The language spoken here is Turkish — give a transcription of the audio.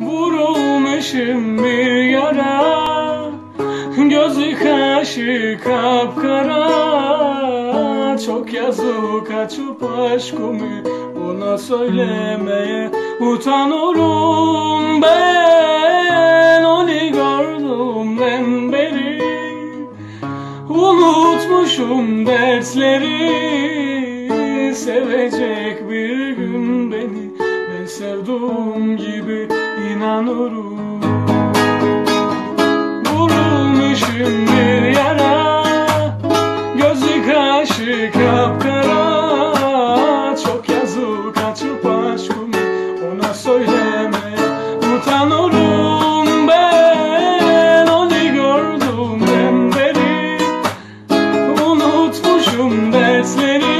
Vurulmuşum bir yara Gözü kaşı kapkara. Çok yazık açıp aşkımı Ona söylemeye utanırım ben. Onu gördüğümden beri Unutmuşum dertleri. Sevecek bir gün inanırım Vurulmuşum bir yara Gözü kaşı kapkara Çok yazık açıp aşkımı ona söyleme. Utanırım ben onu gördüm ben Unutmuşum dersleri